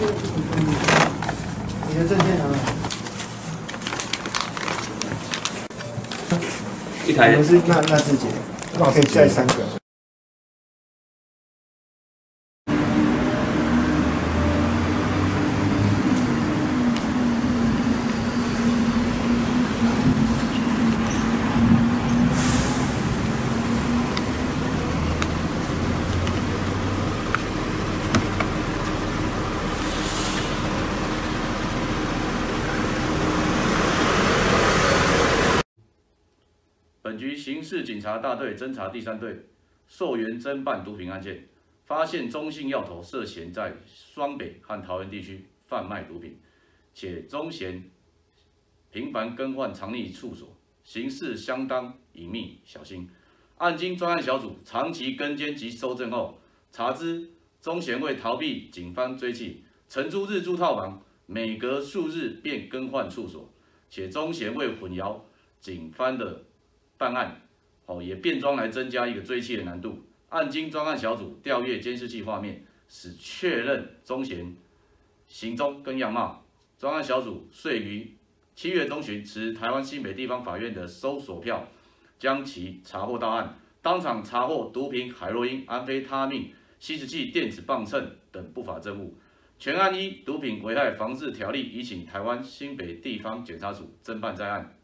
你的证件拿好，一台。我们是那那自己，我可以再三个。本局刑事警察大队侦查第三队受援侦办毒品案件，发现中信药头涉嫌在双北和桃园地区贩卖毒品，且中嫌频繁更换藏匿处所，行事相当隐秘小心。案经专案小组长期跟监及搜证后，查知中嫌为逃避警方追缉，承租日租套房，每隔数日便更换处所，且中嫌为混淆警方的办案，哦，也变装来增加一个追缉的难度。案经专案小组调阅监视器画面，使确认中嫌行踪跟样貌。专案小组遂于七月中旬持台湾新北地方法院的搜索票，将其查获到案，当场查获毒品、海洛因、安非他命、吸食器、电子磅秤等不法证物。全案依《毒品危害防治条例》移请台湾新北地方检察署侦办在案。